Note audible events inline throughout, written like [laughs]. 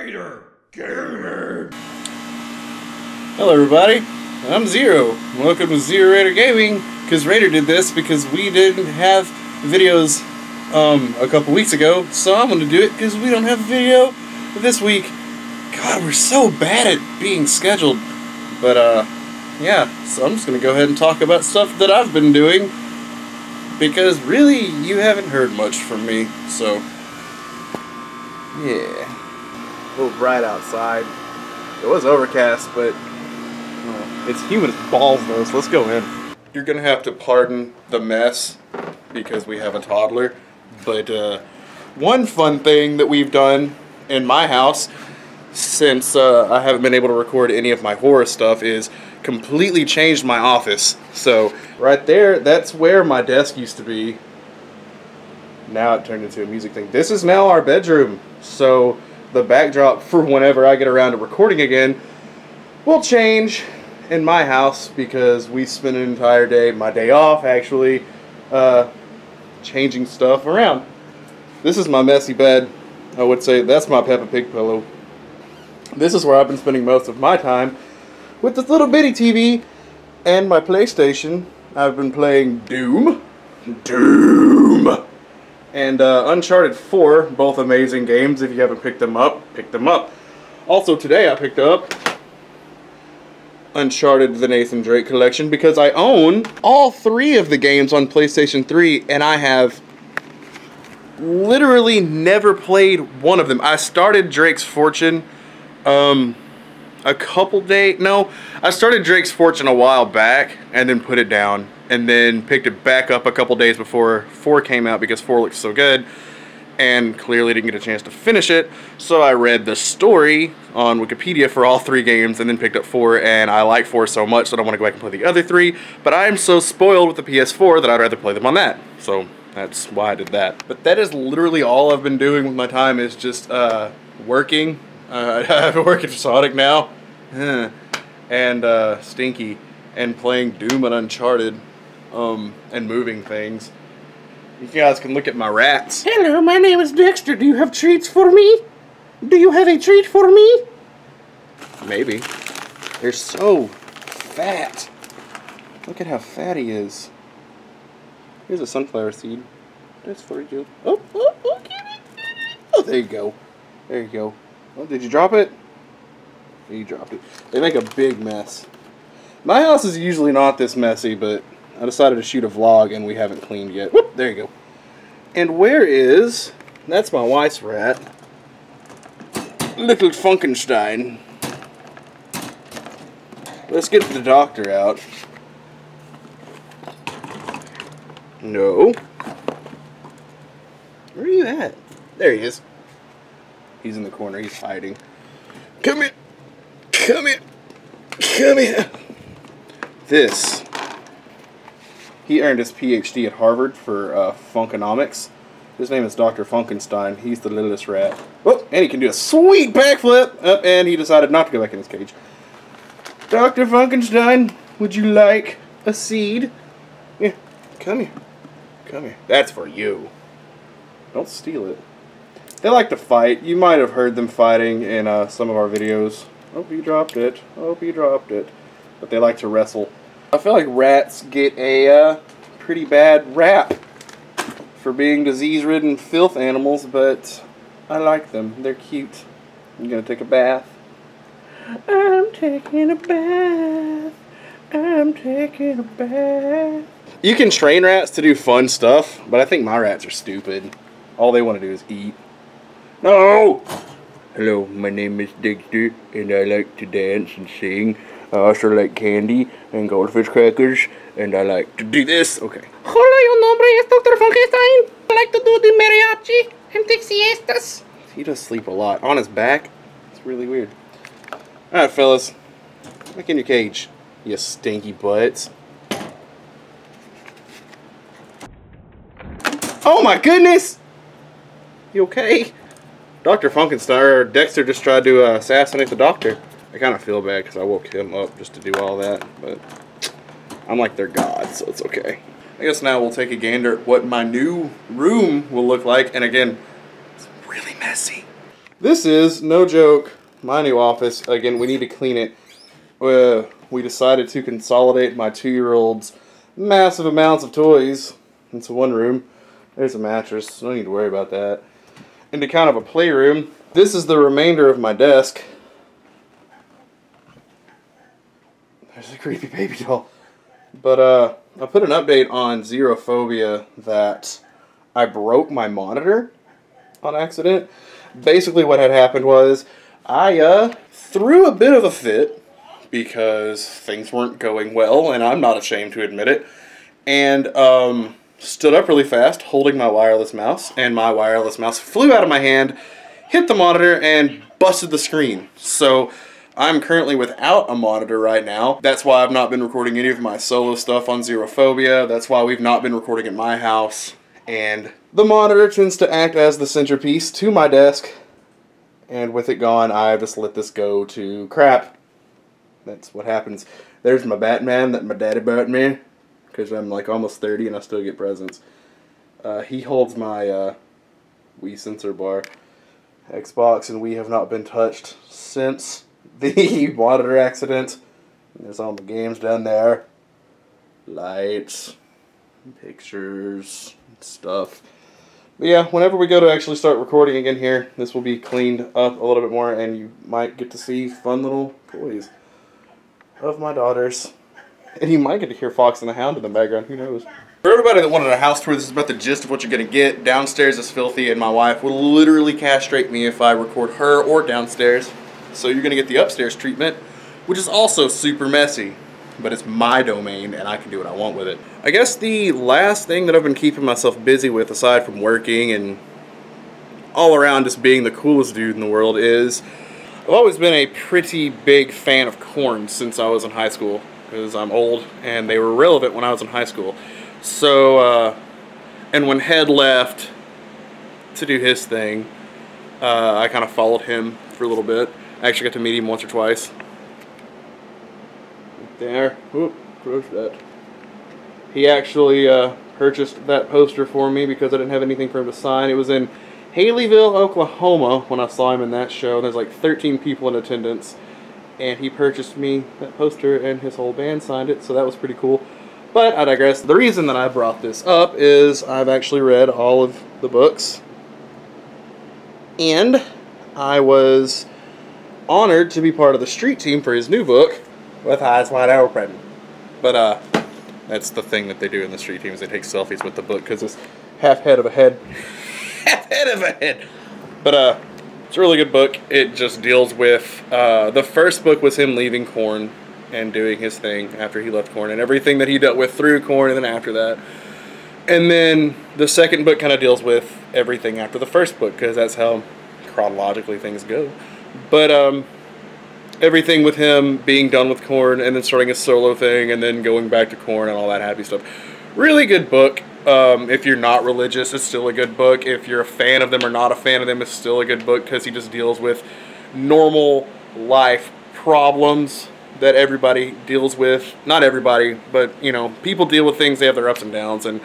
Raider. Hello, everybody. I'm Xero. Welcome to XeroRaider Gaming. Because Raider did this because we didn't have videos um, a couple weeks ago, so I'm to do it because we don't have a video this week. God, we're so bad at being scheduled. But uh, yeah. So I'm just going to go ahead and talk about stuff that I've been doing because really you haven't heard much from me. So yeah. Little bright outside. It was overcast, but it's humid as balls though, so let's go in. You're gonna have to pardon the mess because we have a toddler. But uh, one fun thing that we've done in my house since uh, I haven't been able to record any of my horror stuff is completely changed my office. So right there, that's where my desk used to be. Now it turned into a music thing. This is now our bedroom. So the backdrop [laughs] for whenever I get around to recording again will change in my house because we spent an entire day, my day off actually, uh, changing stuff around. This is my messy bed. I would say that's my Peppa Pig pillow. This is where I've been spending most of my time with this little bitty TV and my PlayStation. I've been playing Doom. Doom! And uh, Uncharted 4, both amazing games. If you haven't picked them up, pick them up. Also today I picked up Uncharted the Nathan Drake collection because I own all three of the games on PlayStation 3 and I have literally never played one of them. I started Drake's Fortune um, a couple days, no, I started Drake's Fortune a while back and then put it down and then picked it back up a couple days before 4 came out because 4 looks so good and clearly didn't get a chance to finish it. So I read the story on Wikipedia for all three games and then picked up 4 and I like 4 so much that I want to go back and play the other three, but I am so spoiled with the PS4 that I'd rather play them on that. So that's why I did that. But that is literally all I've been doing with my time is just uh, working. Uh, [laughs] I'm working for Sonic now. and uh, Stinky and playing Doom and Uncharted um, and moving things. You guys can look at my rats. Hello, my name is Dexter. Do you have treats for me? Do you have a treat for me? Maybe. They're so fat. Look at how fat he is. Here's a sunflower seed. That's for you. Oh, oh, oh, get it, get it. Oh, there you go. There you go. Oh, did you drop it? He dropped it. They make a big mess. My house is usually not this messy, but I decided to shoot a vlog and we haven't cleaned yet. Whoop, there you go. And where is... That's my wife's rat. Little Funkenstein. Let's get the doctor out. No. Where are you at? There he is. He's in the corner. He's hiding. Come here. Come here. Come here. This. He earned his PhD at Harvard for uh, Funkonomics. His name is Dr. Funkenstein. He's the littlest rat. Oh, and he can do a sweet backflip. Oh, and he decided not to go back in his cage. Dr. Funkenstein, would you like a seed? Yeah, come here. Come here. That's for you. Don't steal it. They like to fight. You might have heard them fighting in uh, some of our videos. Oh, you dropped it. Oh, you dropped it. But they like to wrestle. I feel like rats get a uh, pretty bad rap for being disease-ridden filth animals, but I like them. They're cute. I'm gonna take a bath? I'm taking a bath. I'm taking a bath. You can train rats to do fun stuff, but I think my rats are stupid. All they want to do is eat. No! Hello, my name is Dexter, and I like to dance and sing. I also like candy and goldfish crackers, and I like to do this. Okay. Hola, your nombre es Dr. Funkenstein. I like to do the mariachi and take siestas. He does sleep a lot. On his back? It's really weird. Alright, fellas. Back in your cage, you stinky butts. Oh my goodness! You okay? Dr. Funkenstein, or Dexter just tried to uh, assassinate the doctor. I kind of feel bad because I woke him up just to do all that, but I'm like their god, so it's okay. I guess now we'll take a gander at what my new room will look like, and again, it's really messy. This is, no joke, my new office. Again, we need to clean it. Uh, we decided to consolidate my two-year-old's massive amounts of toys into one room. There's a mattress. So no need to worry about that. Into kind of a playroom. This is the remainder of my desk. There's a creepy baby doll. But uh, I put an update on Xerophobia that I broke my monitor on accident. Basically, what had happened was I uh, threw a bit of a fit because things weren't going well, and I'm not ashamed to admit it. And um, stood up really fast, holding my wireless mouse, and my wireless mouse flew out of my hand, hit the monitor, and busted the screen. So I'm currently without a monitor right now. That's why I've not been recording any of my solo stuff on Xerophobia. That's why Wii've not been recording at my house. And the monitor tends to act as the centerpiece to my desk. And with it gone, I just let this go to crap. That's what happens. There's my Batman that my daddy bought me. Because I'm like almost 30 and I still get presents. Uh, he holds my uh, Wii sensor bar. Xbox and we have not been touched since [laughs] the monitor accident. There's all the games down there. Lights, pictures, stuff. But yeah, whenever we go to actually start recording again here, this will be cleaned up a little bit more and you might get to see fun little toys of my daughters. And you might get to hear Fox and the Hound in the background, who knows. For everybody that wanted a house tour, this is about the gist of what you're going to get. Downstairs is filthy and my wife will literally castrate me if I record her or downstairs. So you're going to get the upstairs treatment, which is also super messy. But it's my domain and I can do what I want with it. I guess the last thing that I've been keeping myself busy with aside from working and all around just being the coolest dude in the world is I've always been a pretty big fan of Korn since I was in high school because I'm old and they were relevant when I was in high school. So, uh, and when Head left to do his thing, uh, I kind of followed him for a little bit. I actually got to meet him once or twice. There. Whoop, crushed that. He actually uh, purchased that poster for me because I didn't have anything for him to sign. It was in Haleyville, Oklahoma when I saw him in that show. There's like 13 people in attendance. And he purchased me that poster and his whole band signed it, so that was pretty cool. But I digress. The reason that I brought this up is I've actually read all of the books. And I was honored to be part of the street team for his new book with eyes wide open. But uh, that's the thing that they do in the street teams. They take selfies with the book because it's half head of a head. [laughs] half head of a head. But uh, it's a really good book. It just deals with uh, the first book was him leaving Korn and doing his thing after he left Korn and everything that he dealt with through Korn and then after that. And then the second book kind of deals with everything after the first book because that's how chronologically things go. But um, everything with him being done with Korn and then starting a solo thing and then going back to Korn and all that happy stuff. Really good book. Um, if you're not religious, it's still a good book. If you're a fan of them or not a fan of them, it's still a good book because he just deals with normal life problems that everybody deals with. Not everybody, but you know, people deal with things. They have their ups and downs, and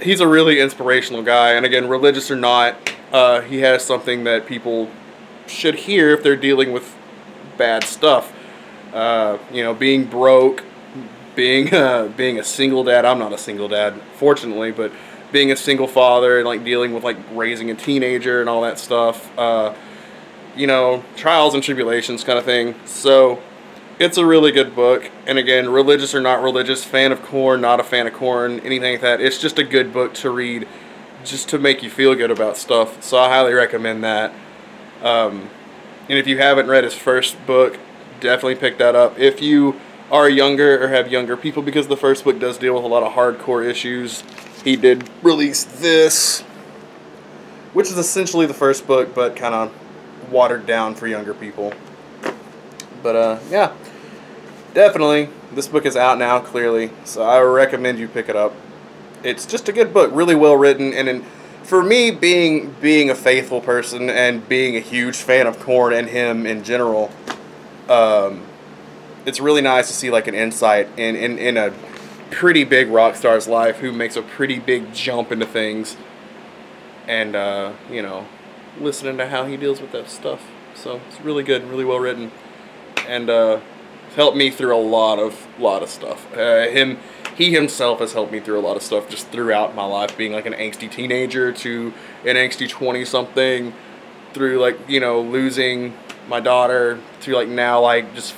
he's a really inspirational guy. And again, religious or not, uh, he has something that people should hear if they're dealing with bad stuff. Uh, you know, being broke, being [laughs] uh, being a single dad. I'm not a single dad, fortunately, but being a single father and like dealing with like raising a teenager and all that stuff. Uh, you know, trials and tribulations kind of thing. So it's a really good book. And again, religious or not religious, fan of Korn, not a fan of Korn, anything like that. It's just a good book to read just to make you feel good about stuff. So I highly recommend that. Um, and if you haven't read his first book, definitely pick that up. If you are younger or have younger people, because the first book does deal with a lot of hardcore issues, he did release this, which is essentially the first book, but kind of watered down for younger people. But uh, yeah, definitely. This book is out now, clearly, so I recommend you pick it up. It's just a good book, really well written, and in, for me, being being a faithful person and being a huge fan of Korn and him in general, um, it's really nice to see like an insight in, in, in a pretty big rock star's life who makes a pretty big jump into things, and uh, you know, listening to how he deals with that stuff. So it's really good, really well written, and uh, helped me through a lot of lot of stuff. Uh, him, he himself has helped me through a lot of stuff just throughout my life, being like an angsty teenager to an angsty twenty something, through like you know losing my daughter to like now like just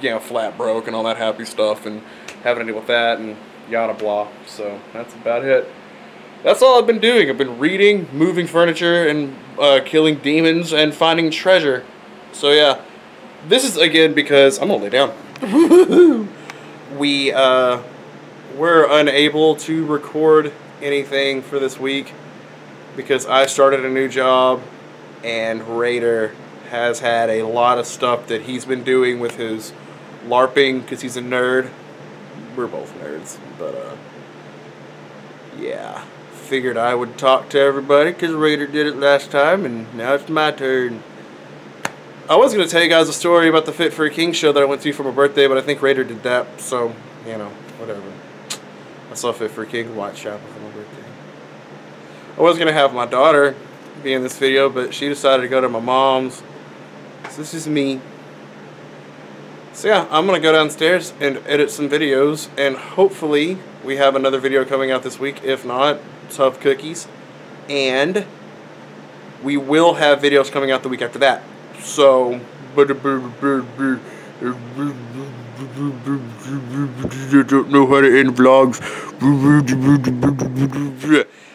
you know flat broke and all that happy stuff and having to deal with that and yada blah. So that's about it. That's all I've been doing. I've been reading, moving furniture, and uh, killing demons and finding treasure. So yeah, this is again because I'm gonna lay down. [laughs] we uh, were unable to record anything for this week because I started a new job and Raider has had a lot of stuff that he's been doing with his LARPing because he's a nerd. We're both nerds, but uh, yeah. Figured I would talk to everybody because Raider did it last time and now it's my turn. I was going to tell you guys a story about the Fit for a King show that I went to for my birthday, but I think Raider did that, so, you know, whatever. For a King Whitechapel for my birthday. I was going to have my daughter be in this video, but she decided to go to my mom's. So this is me. So yeah, I'm going to go downstairs and edit some videos, and hopefully we have another video coming out this week. If not, tough cookies. And we will have videos coming out the week after that. So, don't know how to end vlogs.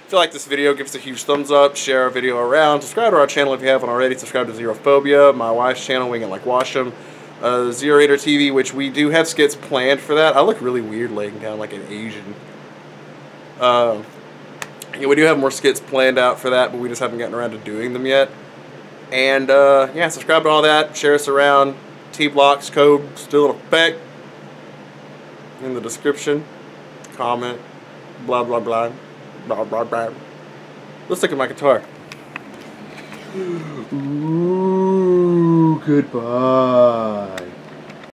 If you like this video, give us a huge thumbs up, share our video around, subscribe to our channel if you haven't already, subscribe to Xerophobia, my wife's channel, Wing It Like Washam, uh, Zerator TV, which we do have skits planned for that. I look really weird laying down like an Asian. Uh, yeah, we do have more skits planned out for that, but we just haven't gotten around to doing them yet. And uh, yeah, subscribe to all that, share us around. Teeblox code still in effect. In the description, comment, blah blah blah, blah blah blah. Let's look at my guitar. Ooh, goodbye.